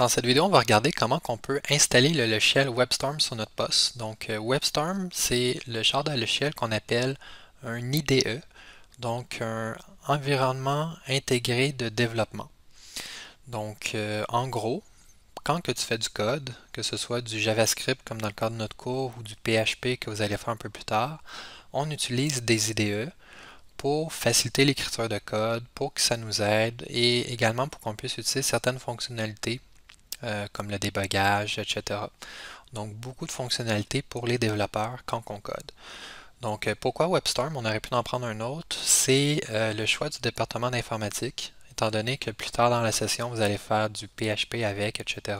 Dans cette vidéo, on va regarder comment on peut installer le logiciel WebStorm sur notre poste. Donc, euh, WebStorm, c'est le genre de logiciel qu'on appelle un IDE, donc un environnement intégré de développement. Donc, euh, en gros, quand que tu fais du code, que ce soit du JavaScript comme dans le cas de notre cours ou du PHP que vous allez faire un peu plus tard, on utilise des IDE pour faciliter l'écriture de code, pour que ça nous aide et également pour qu'on puisse utiliser certaines fonctionnalités euh, comme le débogage, etc. Donc, beaucoup de fonctionnalités pour les développeurs quand on code. Donc, euh, pourquoi WebStorm? On aurait pu en prendre un autre. C'est euh, le choix du département d'informatique, étant donné que plus tard dans la session, vous allez faire du PHP avec, etc.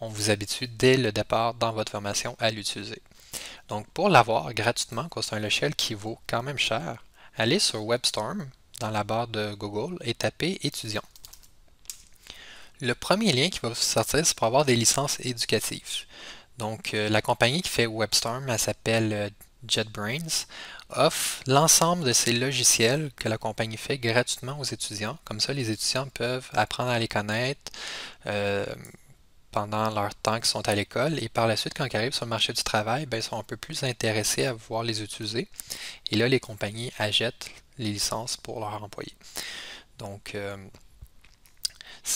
On vous habitue dès le départ dans votre formation à l'utiliser. Donc, pour l'avoir gratuitement, c'est un logiciel qui vaut quand même cher, allez sur WebStorm dans la barre de Google et tapez étudiant. Le premier lien qui va sortir, c'est pour avoir des licences éducatives. Donc, euh, la compagnie qui fait WebStorm, elle s'appelle euh, JetBrains, offre l'ensemble de ces logiciels que la compagnie fait gratuitement aux étudiants. Comme ça, les étudiants peuvent apprendre à les connaître euh, pendant leur temps qu'ils sont à l'école. Et par la suite, quand ils arrivent sur le marché du travail, ben, ils sont un peu plus intéressés à pouvoir les utiliser. Et là, les compagnies achètent les licences pour leurs employés. Donc,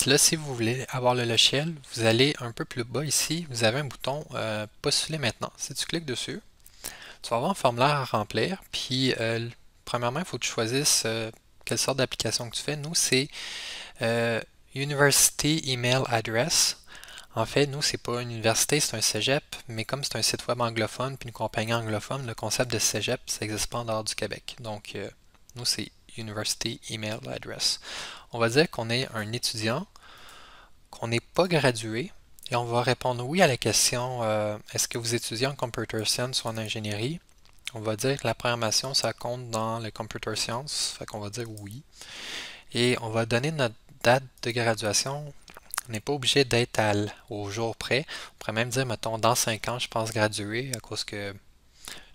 Là, si vous voulez avoir le logiciel, vous allez un peu plus bas ici, vous avez un bouton euh, Postuler maintenant. Si tu cliques dessus, tu vas avoir un formulaire à remplir. Puis, euh, premièrement, il faut que tu choisisses euh, quelle sorte d'application que tu fais. Nous, c'est University Email Address. En fait, nous, c'est pas une université, c'est un cégep, mais comme c'est un site web anglophone puis une compagnie anglophone, le concept de cégep, ça n'existe pas en dehors du Québec. Donc, nous, c'est University Email Address. On va dire qu'on est un étudiant, qu'on n'est pas gradué, et on va répondre oui à la question euh, est-ce que vous étudiez en computer science ou en ingénierie? On va dire que la programmation, ça compte dans le computer science, fait qu'on va dire oui. Et on va donner notre date de graduation. On n'est pas obligé d'être au jour près. On pourrait même dire, mettons, dans 5 ans, je pense graduer à cause que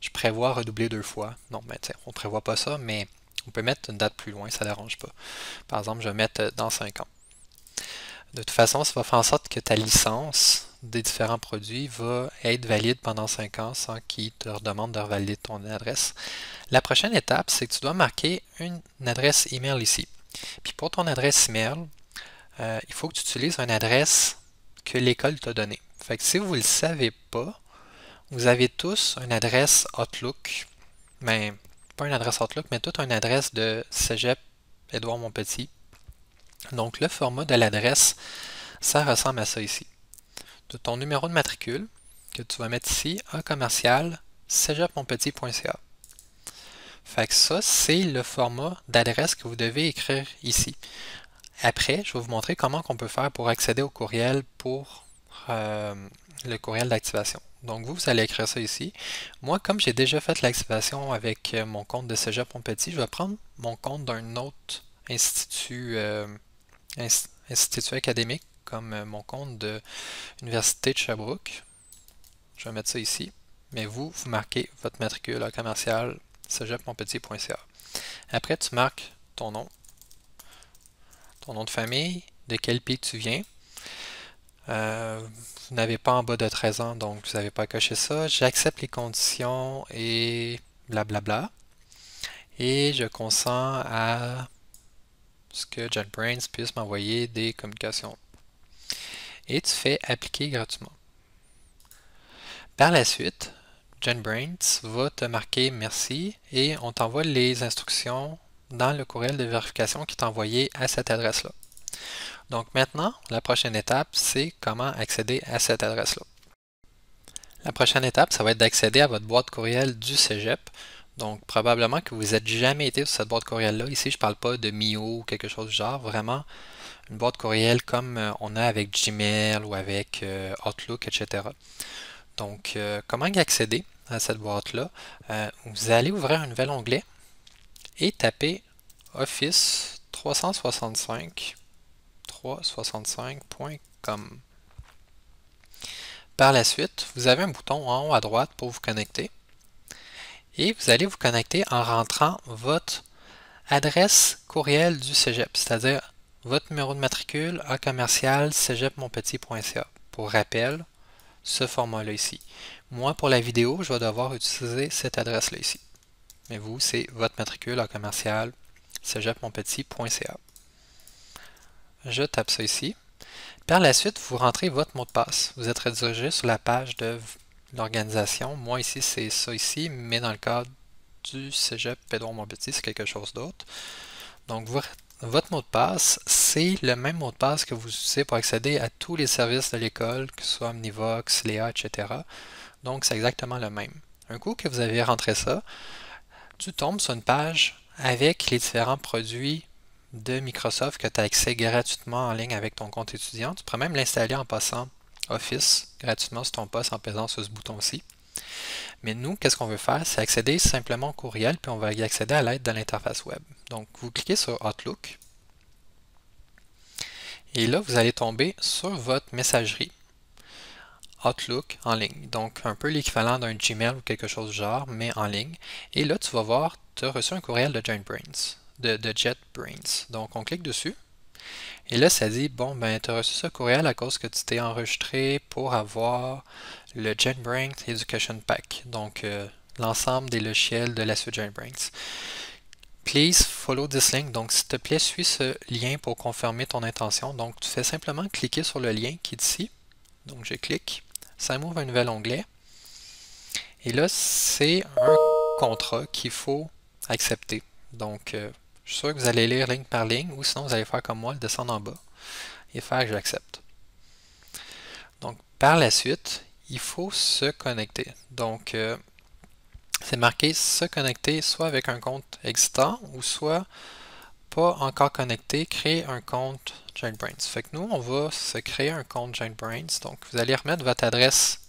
je prévois redoubler deux fois. Non, mais ben, on ne prévoit pas ça, mais on peut mettre une date plus loin, ça ne dérange pas. Par exemple, je vais mettre euh, dans 5 ans. De toute façon, ça va faire en sorte que ta licence des différents produits va être valide pendant 5 ans sans qu'il te redemande de revalider ton adresse. La prochaine étape, c'est que tu dois marquer une adresse email ici. Puis pour ton adresse email, euh, il faut que tu utilises une adresse que l'école t'a donnée. Fait que si vous ne le savez pas, vous avez tous une adresse Outlook, mais pas une adresse Outlook, mais toute une adresse de Cégep Édouard Montpetit. Donc le format de l'adresse, ça ressemble à ça ici. De ton numéro de matricule que tu vas mettre ici, un commercial cégepontpetit.ca. Fait que ça, c'est le format d'adresse que vous devez écrire ici. Après, je vais vous montrer comment on peut faire pour accéder au courriel pour euh, le courriel d'activation. Donc vous, vous allez écrire ça ici. Moi, comme j'ai déjà fait l'activation avec euh, mon compte de Cégep je vais prendre mon compte d'un autre institut, euh, institut académique, comme euh, mon compte de l'Université de Sherbrooke. Je vais mettre ça ici. Mais vous, vous marquez votre matricule commercial cégepontpetit.ca. Après, tu marques ton nom, ton nom de famille, de quel pays tu viens. Euh, vous n'avez pas en bas de 13 ans, donc vous n'avez pas à cocher ça. J'accepte les conditions et blablabla. Et je consens à ce que JetBrains puisse m'envoyer des communications. Et tu fais appliquer gratuitement. Par la suite, JetBrains va te marquer merci et on t'envoie les instructions dans le courriel de vérification qui est envoyé à cette adresse-là. Donc maintenant, la prochaine étape, c'est comment accéder à cette adresse-là. La prochaine étape, ça va être d'accéder à votre boîte courriel du Cégep. Donc probablement que vous n'êtes jamais été sur cette boîte courriel-là. Ici, je ne parle pas de Mio ou quelque chose du genre. Vraiment, une boîte courriel comme euh, on a avec Gmail ou avec euh, Outlook, etc. Donc, euh, comment accéder à cette boîte-là? vous allez ouvrir un nouvel onglet et taper Office 365 365.com. Par la suite, vous avez un bouton en haut à droite pour vous connecter. Et vous allez vous connecter en rentrant votre adresse courriel du cégep, c'est-à-dire votre numéro de matricule à commercial cégepmonpetit.ca. Pour rappel, ce format-là ici. Moi, pour la vidéo, je vais devoir utiliser cette adresse-là ici. Mais vous, c'est votre matricule à commercial cégepmonpetit.ca. Je tape ça ici. Par la suite, vous rentrez votre mot de passe. Vous êtes redirigé sur la page de l'organisation. Moi, ici, c'est ça ici, mais dans le cadre du cégep Pedro Montpetit, c'est quelque chose d'autre. Donc, votre mot de passe, c'est le même mot de passe que vous utilisez pour accéder à tous les services de l'école, que ce soit Omnivox, Léa, etc. Donc, c'est exactement le même. Un coup que vous avez rentré ça, tu tombes sur une page avec les différents produits de Microsoft que tu as accès gratuitement en ligne avec ton compte étudiant. Tu pourrais même l'installer en passant Office gratuitement sur ton poste en pesant sur ce bouton-ci. Mais nous, qu'est-ce qu'on veut faire? C'est accéder simplement au courriel, puis on va y accéder à l'aide de l'interface web. Donc, vous cliquez sur Outlook. Et là, vous allez tomber sur votre messagerie Outlook en ligne. Donc, un peu l'équivalent d'un Gmail ou quelque chose du genre, mais en ligne. Et là, tu vas voir, tu as reçu un courriel de JetBrains. De, JetBrains. Donc, on clique dessus. Et là, ça dit, bon, ben, tu as reçu ce courriel à cause que tu t'es enregistré pour avoir le JetBrains Education Pack. Donc, euh, l'ensemble des logiciels de la suite JetBrains. Please follow this link. Donc, s'il te plaît, suis ce lien pour confirmer ton intention. Donc, tu fais simplement cliquer sur le lien qui est ici. Donc, je clique. Ça m'ouvre un nouvel onglet. Et là, c'est un contrat qu'il faut accepter. Donc, euh, je suis sûr que vous allez lire ligne par ligne, ou sinon vous allez faire comme moi, le descendre en bas et faire que j'accepte. Donc, par la suite, il faut se connecter. Donc, euh, c'est marqué se connecter soit avec un compte existant ou soit pas encore connecté, créer un compte JetBrains. Fait que nous, on va se créer un compte JetBrains. Donc, vous allez remettre votre adresse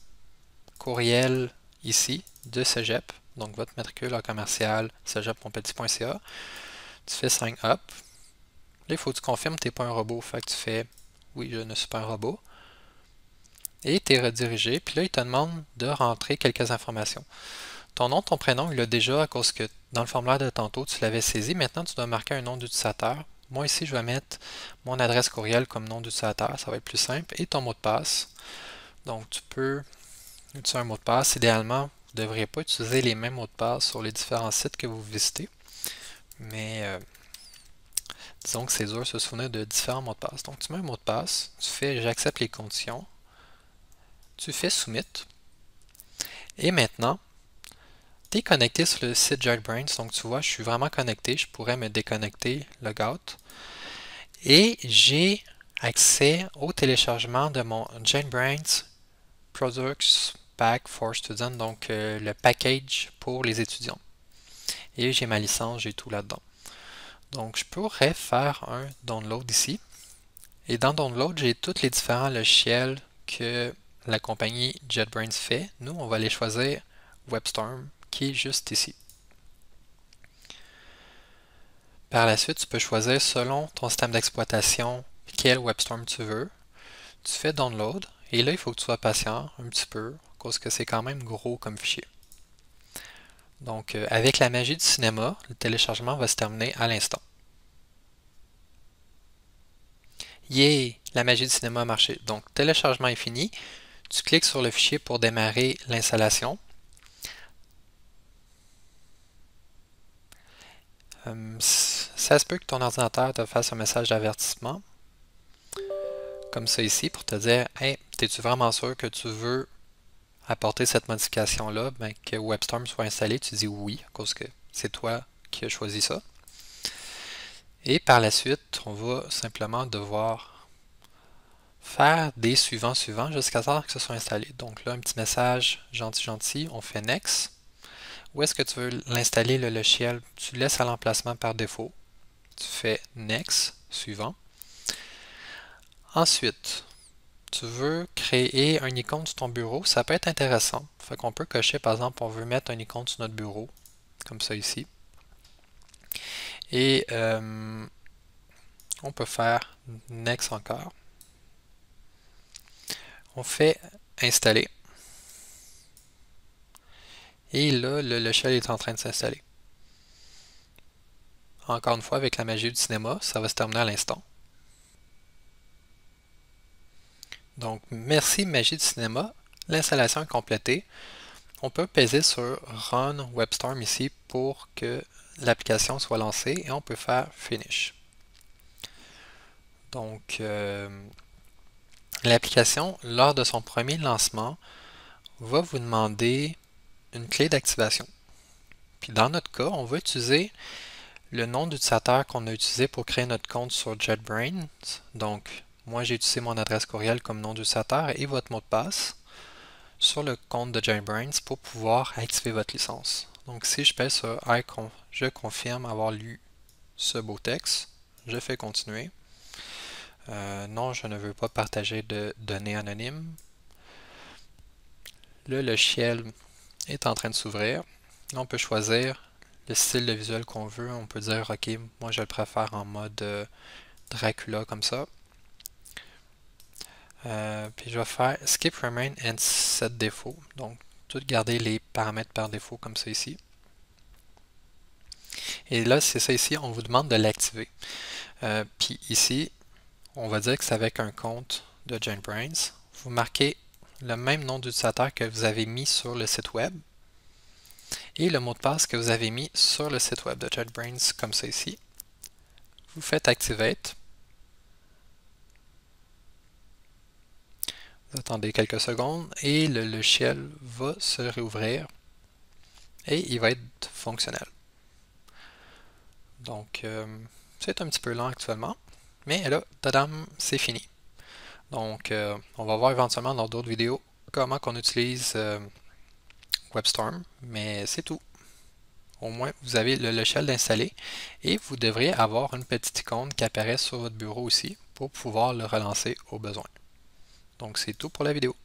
courriel ici de Cégep, donc votre matricule en commercial cégep.petit.ca tu fais sign up. Là, il faut que tu confirmes que tu n'es pas un robot. Fait que tu fais oui, je ne suis pas un robot. Et tu es redirigé. Puis là, il te demande de rentrer quelques informations. Ton nom, ton prénom, il l'a déjà à cause que dans le formulaire de tantôt, tu l'avais saisi. Maintenant, tu dois marquer un nom d'utilisateur. Moi, ici, je vais mettre mon adresse courriel comme nom d'utilisateur. Ça va être plus simple. Et ton mot de passe. Donc, tu peux utiliser un mot de passe. Idéalement, vous ne devriez pas utiliser les mêmes mots de passe sur les différents sites que vous visitez. Mais euh, disons que c'est dur se souvenir de différents mots de passe. Donc tu mets un mot de passe, tu fais j'accepte les conditions, tu fais submit. Et maintenant, tu es connecté sur le site JetBrains. Donc tu vois, je suis vraiment connecté. Je pourrais me déconnecter, logout. Et j'ai accès au téléchargement de mon JetBrains Products Pack for Students, donc euh, le package pour les étudiants et j'ai ma licence, j'ai tout là-dedans. Donc je pourrais faire un download ici. Et dans download, j'ai tous les différents logiciels que la compagnie JetBrains fait. Nous, on va aller choisir WebStorm qui est juste ici. Par la suite, tu peux choisir selon ton système d'exploitation quel WebStorm tu veux. Tu fais download et là, il faut que tu sois patient un petit peu parce que c'est quand même gros comme fichier. Donc, euh, avec la magie du cinéma, le téléchargement va se terminer à l'instant. Yeah! La magie du cinéma a marché. Donc, téléchargement est fini. Tu cliques sur le fichier pour démarrer l'installation. Euh, ça se peut que ton ordinateur te fasse un message d'avertissement, comme ça ici, pour te dire Hey, es-tu vraiment sûr que tu veux apporter cette modification-là, ben, que WebStorm soit installé, tu dis oui, à cause que c'est toi qui as choisi ça. Et par la suite, on va simplement devoir faire des suivants suivants jusqu'à ce que ce soit installé. Donc là, un petit message gentil gentil, on fait Next. Où est-ce que tu veux l'installer le logiciel? Tu laisses à l'emplacement par défaut. Tu fais Next, suivant. Ensuite, tu veux créer un icône sur ton bureau, ça peut être intéressant. Fait qu'on peut cocher, par exemple, on veut mettre un icône sur notre bureau, comme ça ici. Et euh, on peut faire Next encore. On fait Installer. Et là, le logiciel est en train de s'installer. Encore une fois, avec la magie du cinéma, ça va se terminer à l'instant. Donc, merci Magie du cinéma. L'installation est complétée. On peut peser sur Run WebStorm ici pour que l'application soit lancée et on peut faire Finish. Donc, euh, l'application, lors de son premier lancement, va vous demander une clé d'activation. Puis dans notre cas, on va utiliser le nom d'utilisateur qu'on a utilisé pour créer notre compte sur JetBrains. Donc, moi, j'ai utilisé mon adresse courriel comme nom d'utilisateur et votre mot de passe sur le compte de JetBrains pour pouvoir activer votre licence. Donc, si je pèse sur I, je confirme avoir lu ce beau texte. Je fais continuer. Euh, non, je ne veux pas partager de données anonymes. Le logiciel est en train de s'ouvrir. On peut choisir le style de visuel qu'on veut. On peut dire, OK, moi je le préfère en mode euh, Dracula comme ça. Euh, puis je vais faire Skip Remain and Set Défaut. Donc, tout garder les paramètres par défaut comme ça ici. Et là, c'est ça ici, on vous demande de l'activer. Euh, puis ici, on va dire que c'est avec un compte de JetBrains. Vous marquez le même nom d'utilisateur que vous avez mis sur le site web et le mot de passe que vous avez mis sur le site web de JetBrains comme ça ici. Vous faites Activate. Vous attendez quelques secondes et le logiciel va se réouvrir et il va être fonctionnel. Donc, euh, c'est un petit peu lent actuellement, mais là, tadam, c'est fini. Donc, euh, on va voir éventuellement dans d'autres vidéos comment qu'on utilise euh, WebStorm, mais c'est tout. Au moins, vous avez le logiciel d'installer et vous devriez avoir une petite icône qui apparaît sur votre bureau aussi pour pouvoir le relancer au besoin. Donc, c'est tout pour la vidéo.